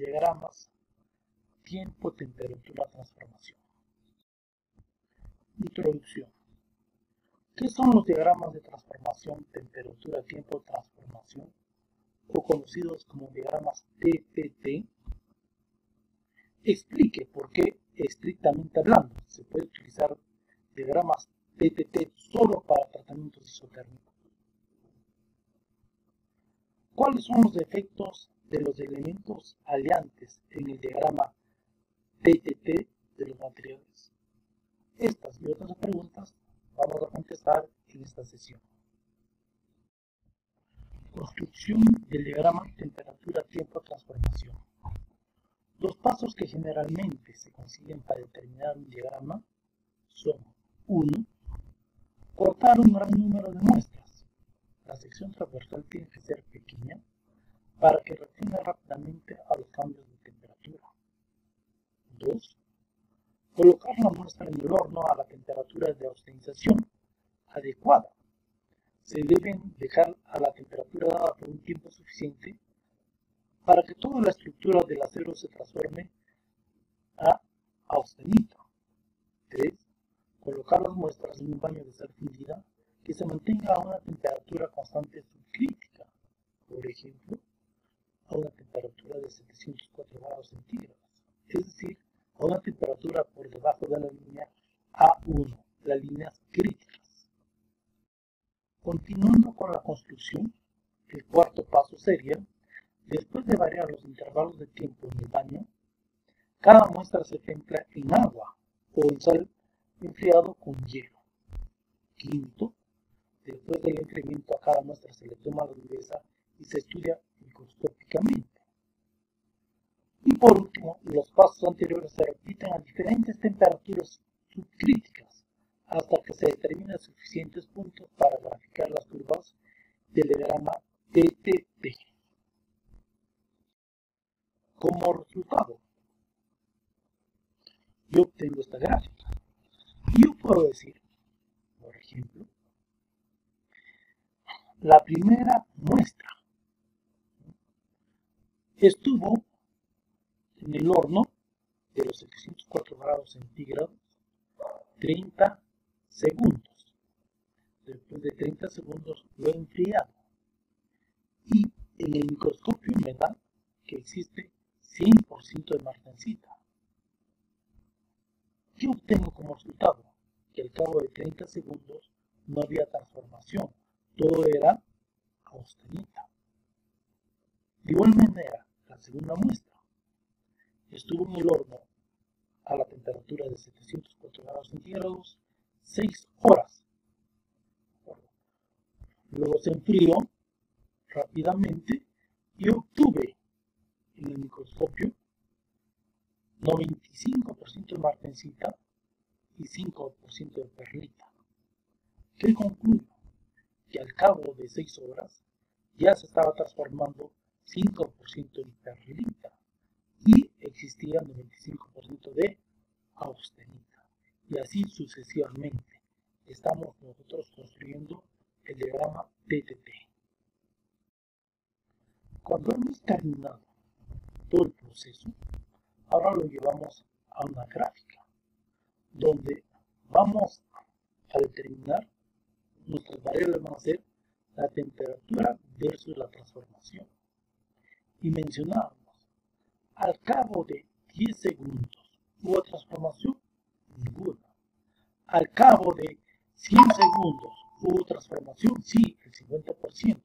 diagramas tiempo, temperatura, transformación. Introducción. ¿Qué son los diagramas de transformación, temperatura, tiempo, transformación? O conocidos como diagramas TTT. Explique por qué, estrictamente hablando, se puede utilizar diagramas TTT solo para tratamientos isotérmicos. ¿Cuáles son los efectos de los elementos aliantes en el diagrama TTT de los materiales? Estas y otras preguntas vamos a contestar en esta sesión. Construcción del diagrama temperatura-tiempo-transformación. Los pasos que generalmente se consiguen para determinar un diagrama son 1. Cortar un gran número de muestras. La sección transversal tiene que ser pequeña para que reaccione rápidamente a los cambios de temperatura. 2. Colocar la muestra en el horno a la temperatura de austerización adecuada. Se deben dejar a la temperatura dada por un tiempo suficiente para que toda la estructura del acero se transforme a austenita. 3. Colocar las muestras en un baño de sal fundida que se mantenga a una temperatura constante subcrítica, por ejemplo, a una temperatura de 704 grados centígrados, es decir, a una temperatura por debajo de la línea A1, las líneas críticas. Continuando con la construcción, el cuarto paso sería, después de variar los intervalos de tiempo en el baño, cada muestra se templa en agua o en sal enfriado con hielo. Quinto, después del enfriamiento a cada muestra se le toma la dureza y se estudia microscópicamente. Y por último, los pasos anteriores se repiten a diferentes temperaturas subcríticas hasta que se determinan suficientes puntos para graficar las curvas del diagrama TTT. Como resultado, yo obtengo esta gráfica. Y yo puedo decir, por ejemplo, la primera muestra estuvo en el horno de los 704 grados centígrados 30 segundos. Después de 30 segundos lo he enfriado. Y en el microscopio me da que existe 100% de martensita. ¿Qué obtengo como resultado? Que al cabo de 30 segundos no había transformación, todo era austenita. De igual manera, la segunda muestra estuvo en el horno a la temperatura de 704 grados centígrados 6 horas. Luego se enfrió rápidamente y obtuve en el microscopio 95% de martensita y 5% de perlita. ¿Qué concluyo? Que al cabo de 6 horas ya se estaba transformando 5% de perlita y existía 95% de austenita. Y así sucesivamente. Estamos nosotros construyendo el diagrama TTT. Cuando hemos terminado todo el proceso, ahora lo llevamos a una gráfica, donde vamos a determinar nuestras variables van a ser la temperatura versus la transformación. Y mencionamos, al cabo de 10 segundos, ¿hubo transformación? Ninguna. Al cabo de 100 segundos, ¿hubo transformación? Sí, el 50%.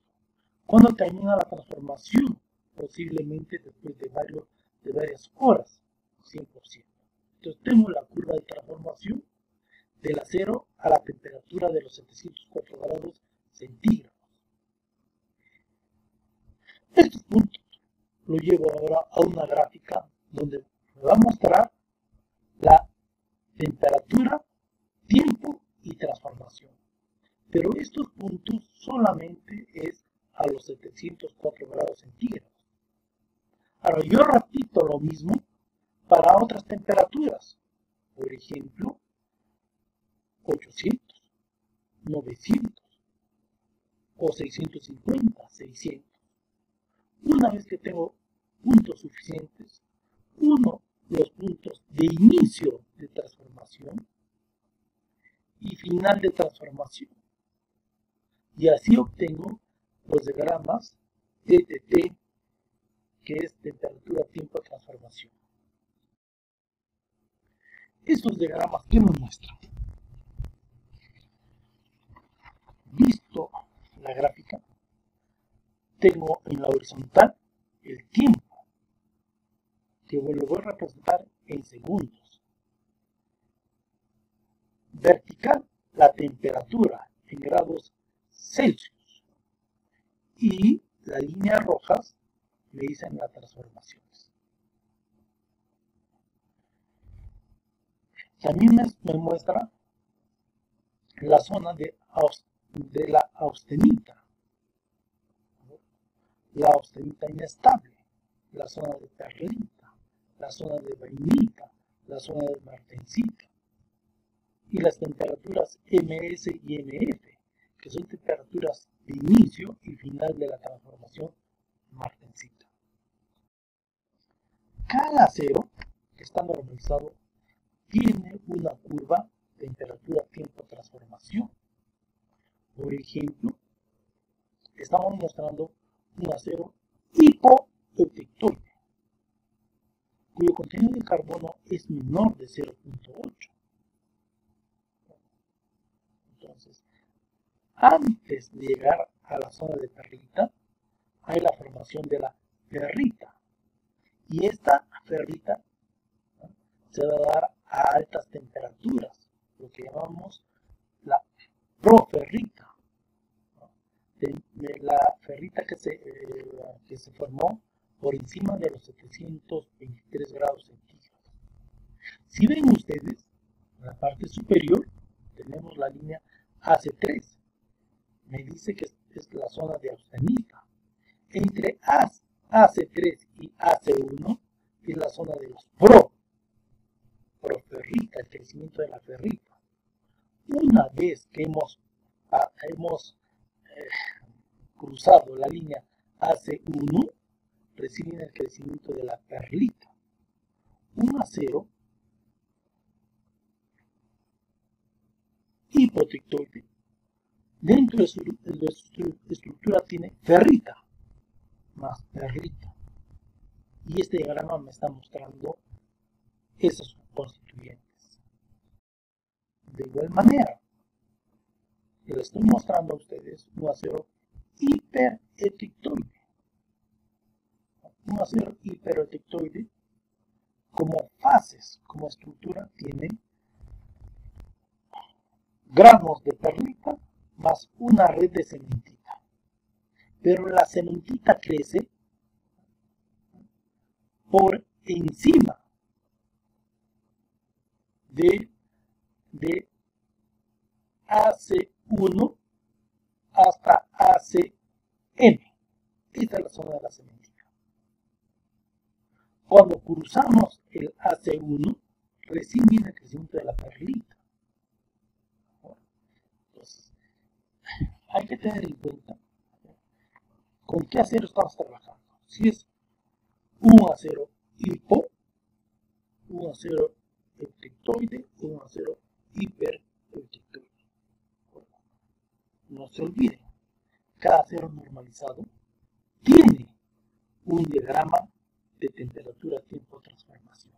Cuando termina la transformación? Posiblemente después de, varios, de varias horas, 100%. Entonces tengo la curva de transformación del acero a la temperatura de los 704 grados centígrados. Estos puntos lo llevo ahora a una gráfica donde me va a mostrar la temperatura, tiempo y transformación. Pero estos puntos solamente es a los 704 grados centígrados. Ahora yo repito lo mismo para otras temperaturas. Por ejemplo, 800, 900 o 650, 600. Una vez que tengo puntos suficientes, uno los puntos de inicio de transformación y final de transformación. Y así obtengo los diagramas TTT, que es temperatura, tiempo de transformación. Estos diagramas, ¿qué nos muestran? Visto la gráfica, tengo en la horizontal el tiempo, que lo voy a representar en segundos. Vertical, la temperatura en grados Celsius. Y las líneas rojas me dicen las transformaciones. También me muestra la zona de, de la austenita, la austenita inestable, la zona de perlita, la zona de vainita, la zona de martencita y las temperaturas MS y MF, que son temperaturas de inicio y final de la transformación martencita. Cada acero que está normalizado tiene una curva temperatura-tiempo-transformación. Por ejemplo, estamos mostrando un acero hipoeutectoide, cuyo contenido de carbono es menor de 0.8. Entonces, antes de llegar a la zona de perlita, hay la formación de la ferrita. Y esta ferrita se va a dar a altas temperaturas, lo que llamamos la proferrita. La ferrita que se, eh, que se formó por encima de los 723 grados centígrados. Si ven ustedes, en la parte superior tenemos la línea AC3. Me dice que es la zona de austenita. Entre AC3 y AC1 es la zona de los pro proferrita, el crecimiento de la ferrita. Una vez que hemos, ah, hemos cruzado la línea AC1, reciben el crecimiento de la perlita. 1 a 0, hipotrictoide. Dentro de su, estructura tiene ferrita, más perlita. Y este diagrama me está mostrando esos constituyentes. De igual manera, les estoy mostrando a ustedes 1 a 0 hiperepictoide. Un ácido hiperepictoide como fases, como estructura, tienen gramos de perlita más una red de cementita. Pero la cementita crece por encima de, de AC1 hasta ACM. Esta es la zona de la cementina. Cuando cruzamos el AC1, recién viene el crecimiento de la perlita. Entonces, hay que tener en cuenta con qué acero estamos trabajando. Si es un acero hipo, un acero eutectoide un acero hipereutectoide. No se olviden, cada acero normalizado tiene un diagrama de temperatura, tiempo, transformación.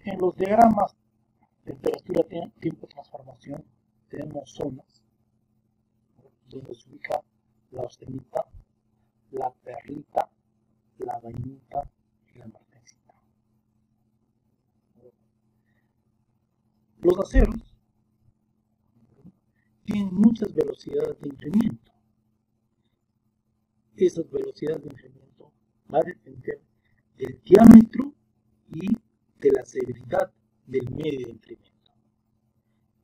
En los diagramas temperatura, tiempo, transformación tenemos zonas donde se ubica la austenita, la perlita, la vainita y la martensita. Los aceros tienen muchas velocidades de incremento. Esas velocidades de incremento van a depender del diámetro y de la severidad del medio de incremento.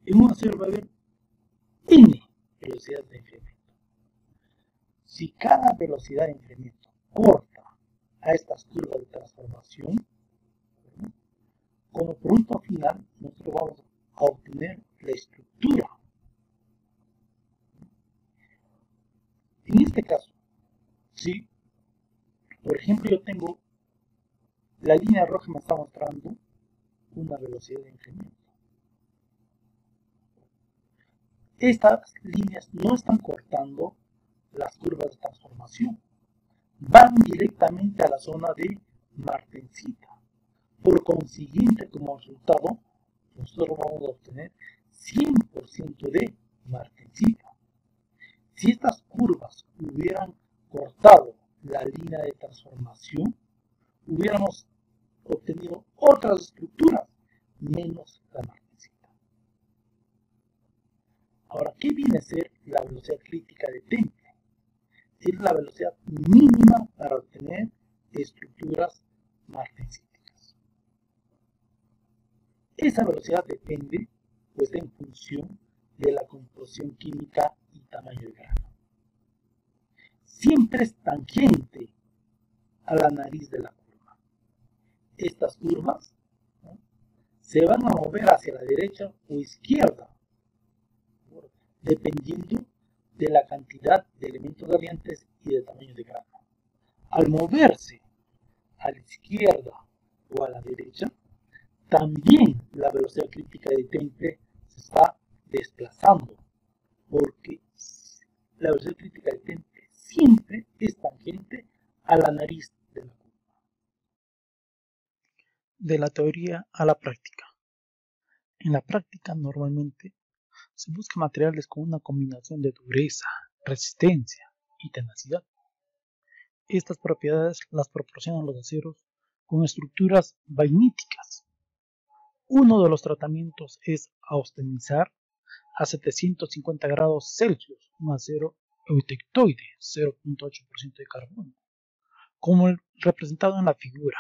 En un acero va a haber n velocidades de incremento. Si cada velocidad de incremento corta a estas curvas de transformación, como producto final, nosotros vamos a obtener la estructura. En este caso, ¿sí? Por ejemplo, yo tengo la línea roja me está mostrando una velocidad de incremento. Estas líneas no están cortando las curvas de transformación. Van directamente a la zona de martensita. Por consiguiente, como resultado, nosotros vamos a obtener 100% de martensita. Si estas curvas hubieran cortado la línea de transformación, hubiéramos obtenido otras estructuras menos la martensita. Ahora, ¿qué viene a ser la velocidad crítica de temple? Es la velocidad mínima para obtener estructuras martensíticas. Esa velocidad depende, pues, en función de la composición química tamaño del grano. Siempre es tangente a la nariz de la curva. Estas curvas se van a mover hacia la derecha o izquierda, dependiendo de la cantidad de elementos variantes y de tamaño de grano. Al moverse a la izquierda o a la derecha, también la velocidad crítica de temple se está desplazando, porque la velocidad crítica de temple siempre es tangente a la nariz de la curva. De la teoría a la práctica. En la práctica normalmente se busca materiales con una combinación de dureza, resistencia y tenacidad. Estas propiedades las proporcionan los aceros con estructuras vainíticas. Uno de los tratamientos es austenizar a 750 grados Celsius un acero eutectoide 0.8% de carbono, como el representado en la figura.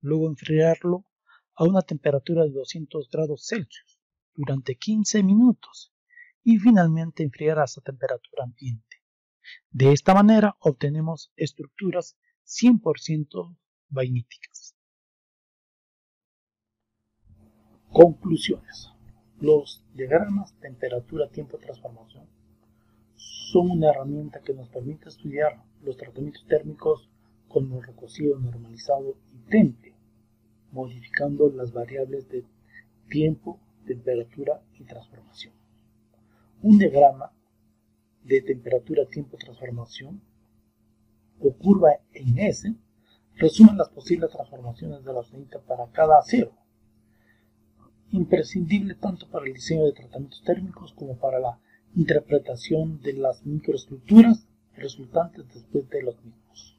Luego enfriarlo a una temperatura de 200 grados Celsius durante 15 minutos y finalmente enfriar hasta temperatura ambiente. De esta manera obtenemos estructuras 100% vainíticas. Conclusiones. Los diagramas temperatura-tiempo-transformación son una herramienta que nos permite estudiar los tratamientos térmicos con el recocido normalizado y temple, modificando las variables de tiempo, temperatura y transformación. Un diagrama de temperatura, tiempo, transformación o curva en S resume las posibles transformaciones de la austenita para cada acero, imprescindible tanto para el diseño de tratamientos térmicos como para la interpretación de las microestructuras resultantes después de los mismos.